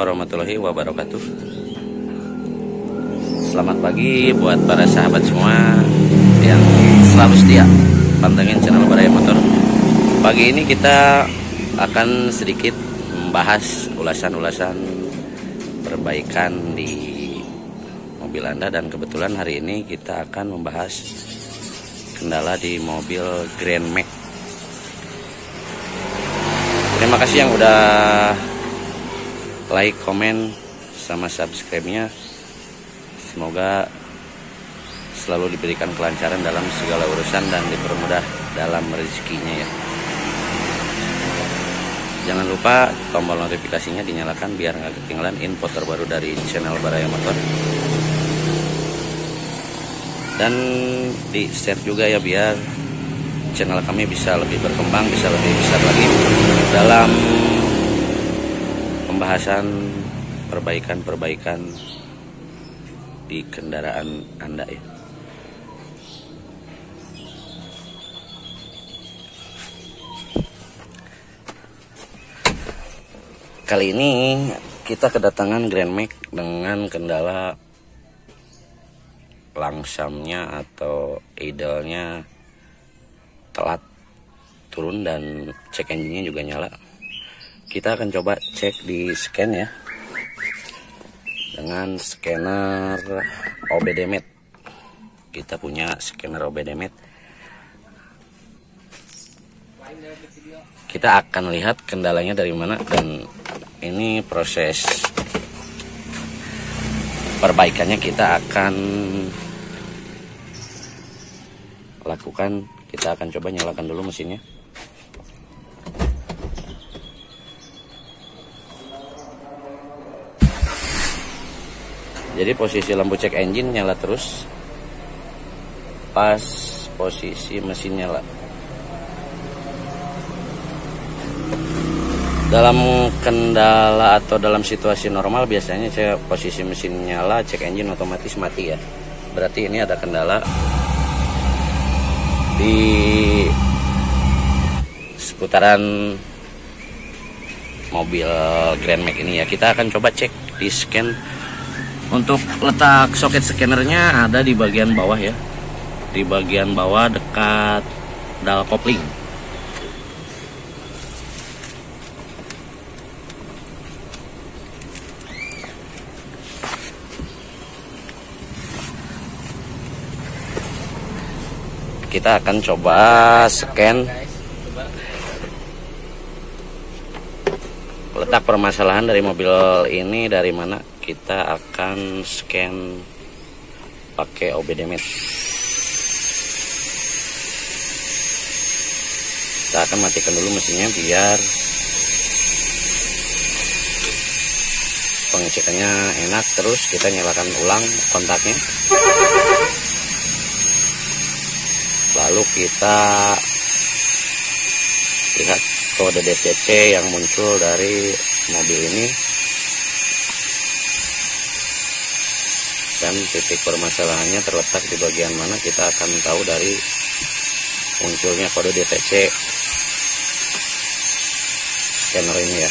Warahmatullahi wabarakatuh. Selamat pagi buat para sahabat semua Yang selalu setia Pantengin channel Baraya Motor. Pagi ini kita akan sedikit membahas ulasan-ulasan perbaikan di mobil Anda Dan kebetulan hari ini kita akan membahas kendala di mobil Grand Max. Terima kasih yang udah like, komen, sama subscribe-nya. Semoga selalu diberikan kelancaran dalam segala urusan dan dipermudah dalam rezekinya ya. Jangan lupa tombol notifikasinya dinyalakan biar nggak ketinggalan info terbaru dari channel Baraya Motor. Dan di share juga ya biar channel kami bisa lebih berkembang, bisa lebih besar lagi dalam pembahasan perbaikan-perbaikan di kendaraan Anda ya. Kali ini kita kedatangan Grand Max dengan kendala langsamnya atau idle-nya telat turun dan cek engine-nya juga nyala kita akan coba cek di scan ya. Dengan scanner OBDMet kita punya scanner OBDMet kita akan lihat kendalanya dari mana dan ini proses perbaikannya kita akan lakukan. Kita akan coba nyalakan dulu mesinnya jadi posisi lampu cek engine nyala terus. Pas posisi mesin nyala. Dalam kendala atau dalam situasi normal biasanya saya posisi mesin nyala cek engine otomatis mati ya. Berarti ini ada kendala di seputaran mobil Grand Max ini ya. Kita akan coba cek di scan untuk letak soket scannernya ada di bagian bawah ya. Di bagian bawah dekat dal kopling. Kita akan coba scan. Letak permasalahan dari mobil ini dari mana kita akan scan pakai OBDMet kita akan matikan dulu mesinnya biar pengecekannya enak terus kita nyalakan ulang kontaknya. Lalu kita lihat kode DTC yang muncul dari mobil ini dan titik permasalahannya terletak di bagian mana kita akan tahu dari munculnya kode DTC scanner ini ya.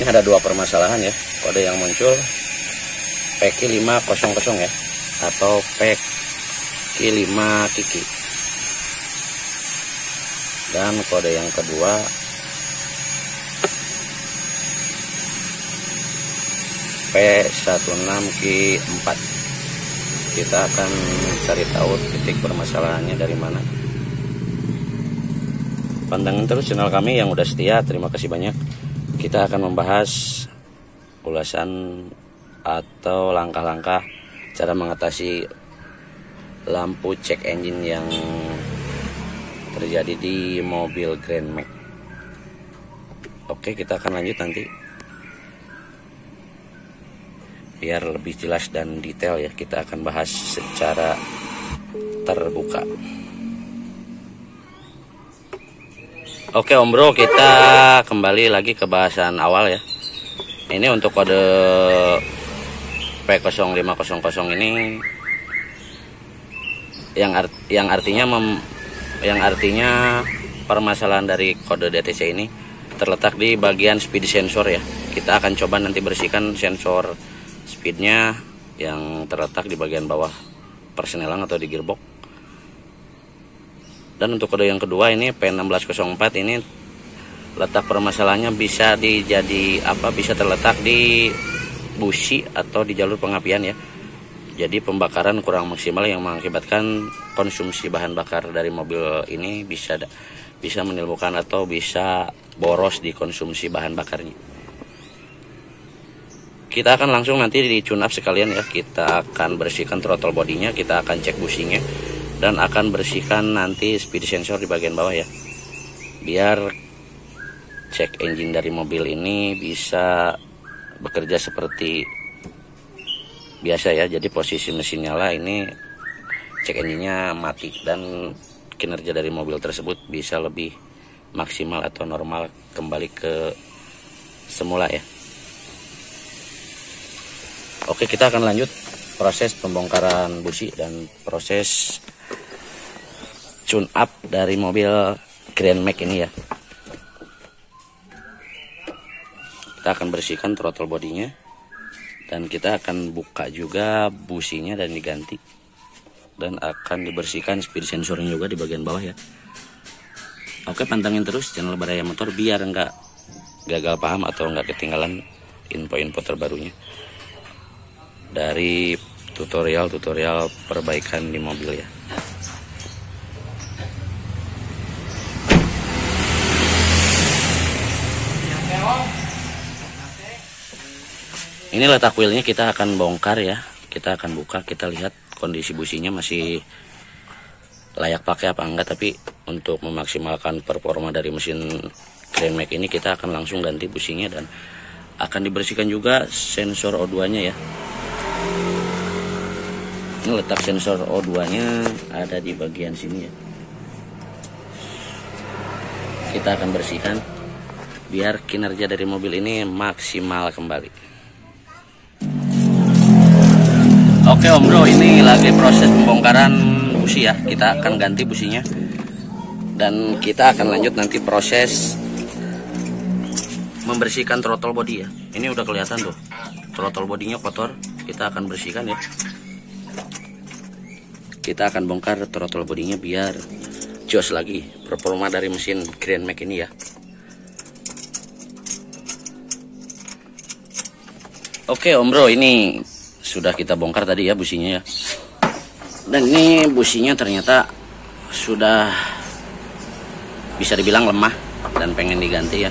Ini ada dua permasalahan ya kode yang muncul PK 500 ya atau PK 5 Kiki dan kode yang kedua P16Q4 kita akan cari tahu titik permasalahannya dari mana. Pantengin terus channel kami yang udah setia. Terima kasih banyak. Kita akan membahas ulasan atau langkah-langkah cara mengatasi lampu cek engine yang terjadi di mobil Grand Max. Oke, kita akan lanjut nanti. Biar lebih jelas dan detail ya, kita akan bahas secara terbuka. Oke Om Bro, kita kembali lagi ke bahasan awal ya. Ini untuk kode P0500 ini yang art, yang artinya mem, yang artinya permasalahan dari kode DTC ini terletak di bagian speed sensor ya. Kita akan coba nanti bersihkan sensor speednya yang terletak di bagian bawah persenelang atau di gearbox. Dan untuk kode yang kedua ini P1604 ini letak permasalahannya bisa dijadi apa? Bisa terletak di busi atau di jalur pengapian ya jadi pembakaran kurang maksimal yang mengakibatkan konsumsi bahan bakar dari mobil ini bisa bisa menimbulkan atau bisa boros di konsumsi bahan bakarnya. Kita akan langsung nanti di tune up sekalian ya. Kita akan bersihkan throttle bodinya kita akan cek businya dan akan bersihkan nanti speed sensor di bagian bawah ya. Biar cek engine dari mobil ini bisa bekerja seperti biasa ya jadi posisi mesin nyala ini cek engine-nya mati dan kinerja dari mobil tersebut bisa lebih maksimal atau normal kembali ke semula ya. Oke kita akan lanjut proses pembongkaran busi dan proses tune up dari mobil Grand Max ini ya. Kita akan bersihkan throttle bodinya dan kita akan buka juga businya dan diganti. Dan akan dibersihkan speed sensornya juga di bagian bawah ya. Oke pantengin terus channel Baraya Motor biar enggak gagal paham atau enggak ketinggalan info-info terbarunya. Dari tutorial-tutorial perbaikan di mobil ya ini letak wheelnya kita akan bongkar ya. Kita akan buka kita lihat kondisi businya masih layak pakai apa enggak. Tapi untuk memaksimalkan performa dari mesin Max ini kita akan langsung ganti businya dan akan dibersihkan juga sensor O2 nya ya. Ini letak sensor O2 nya ada di bagian sini ya. Kita akan bersihkan biar kinerja dari mobil ini maksimal kembali Oke Om Bro, ini lagi proses pembongkaran busi ya. Kita akan ganti businya. Dan kita akan lanjut nanti proses membersihkan throttle body ya. Ini udah kelihatan tuh. Throttle bodinya kotor. Kita akan bersihkan ya. Kita akan bongkar throttle bodinya biar jos lagi performa dari mesin Grand Max ini ya. Oke Om Bro, ini sudah kita bongkar tadi ya businya ya. Dan ini businya ternyata sudah bisa dibilang lemah dan pengen diganti ya.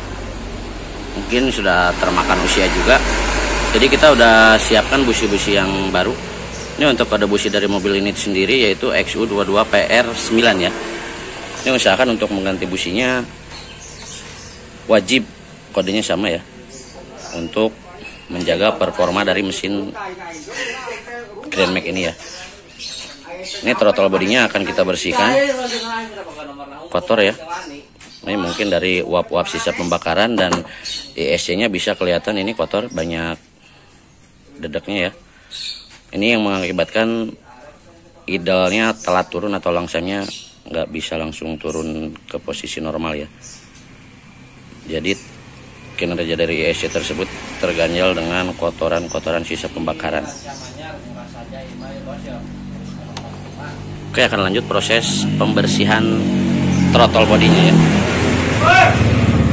Mungkin sudah termakan usia juga. Jadi kita udah siapkan busi-busi yang baru. Ini untuk kode busi dari mobil ini sendiri yaitu XU22PR9 ya. Ini usahakan untuk mengganti businya. Wajib kodenya sama ya. Untuk menjaga performa dari mesin Grand Max ini ya. Ini throttle bodinya akan kita bersihkan. Kotor ya. Ini mungkin dari uap-uap sisa pembakaran dan ESC nya bisa kelihatan ini kotor banyak dedeknya ya. Ini yang mengakibatkan idealnya telat turun atau langsanya nggak bisa langsung turun ke posisi normal ya. Jadi kinerja dari ESC tersebut terganjal dengan kotoran-kotoran sisa pembakaran. Oke akan lanjut proses pembersihan throttle bodinya ya.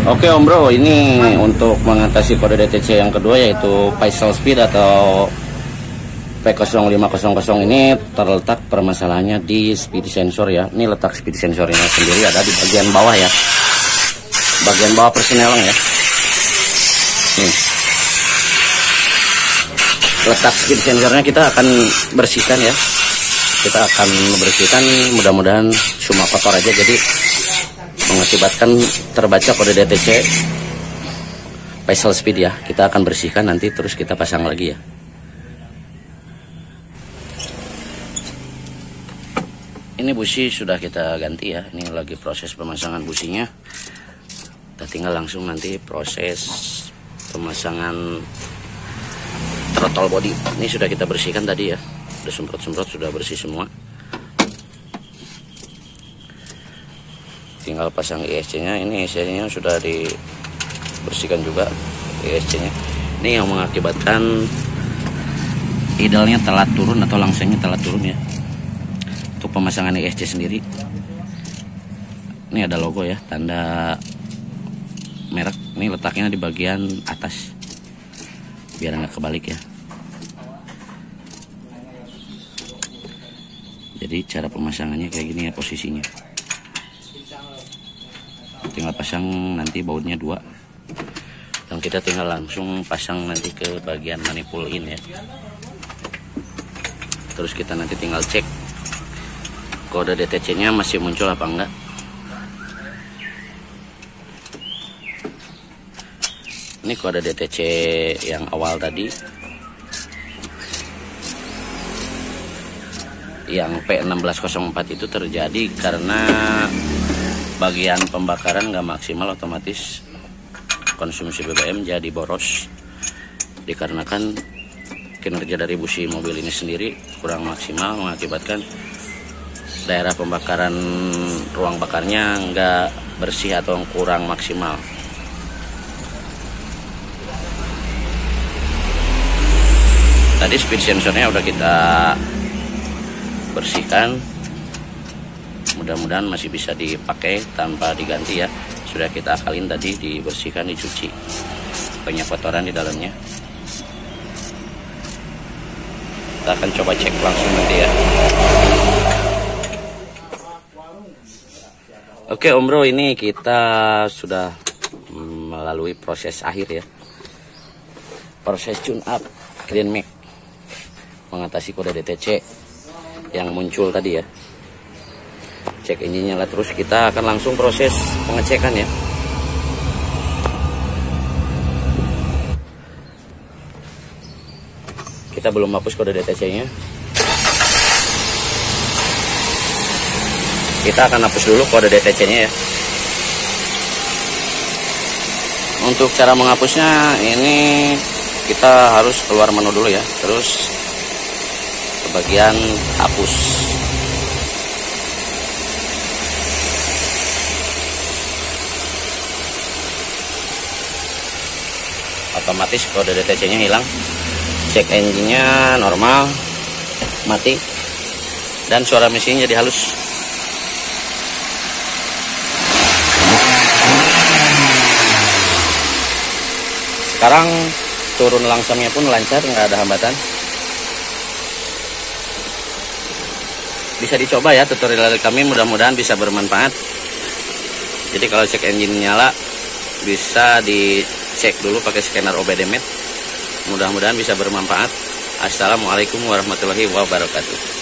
Oke Om Bro, ini untuk mengatasi kode DTC yang kedua yaitu Paisal Speed atau P0500 ini terletak permasalahannya di speed sensor ya. Ini letak speed sensornya sendiri ada di bagian bawah ya. Bagian bawah persinelang ya. Nih. Letak speed sensornya kita akan bersihkan ya. Kita akan membersihkan mudah-mudahan cuma kotor aja jadi mengakibatkan terbaca kode DTC Paisal speed ya. Kita akan bersihkan nanti terus kita pasang lagi ya. Ini busi sudah kita ganti ya. Ini lagi proses pemasangan businya. Kita tinggal langsung nanti proses pemasangan throttle body. Ini sudah kita bersihkan tadi ya. Udah semprot-semprot sudah bersih semua. Tinggal pasang ISC nya ini ISC nya sudah dibersihkan juga ISC nya ini yang mengakibatkan idealnya telat turun atau langsungnya telat turun ya. Untuk pemasangan ISC sendiri. Ini ada logo ya tanda merek ini letaknya di bagian atas. Biar nggak kebalik ya. Jadi cara pemasangannya kayak gini ya posisinya. Tinggal pasang nanti bautnya dua. Dan kita tinggal langsung pasang nanti ke bagian manifold in ya. Terus kita nanti tinggal cek kode DTC nya masih muncul apa enggak ini kode DTC yang awal tadi. Yang P1604 itu terjadi karena bagian pembakaran nggak maksimal otomatis konsumsi BBM jadi boros. Dikarenakan kinerja dari busi mobil ini sendiri kurang maksimal mengakibatkan daerah pembakaran ruang bakarnya nggak bersih atau kurang maksimal tadi speed sensornya udah kita bersihkan. Mudah-mudahan masih bisa dipakai tanpa diganti ya. Sudah kita akalin tadi dibersihkan dicuci. Banyak kotoran di dalamnya. Kita akan coba cek langsung nanti ya. Oke om bro ini kita sudah melalui proses akhir ya. Proses tune up green make mengatasi kode DTC yang muncul tadi ya. Cek engine nyala terus kita akan langsung proses pengecekan ya. Kita belum hapus kode DTC nya kita akan hapus dulu kode DTC nya ya. Untuk cara menghapusnya ini kita harus keluar menu dulu ya. Terus bagian hapus. Otomatis kode DTC nya hilang. Cek engine nya normal. Mati. Dan suara mesin jadi halus. Sekarang turun langsungnya pun lancar nggak ada hambatan bisa dicoba ya tutorial dari kami mudah-mudahan bisa bermanfaat. Jadi kalau cek engine nyala bisa dicek dulu pakai scanner OBD-MET mudah-mudahan bisa bermanfaat. Assalamualaikum warahmatullahi wabarakatuh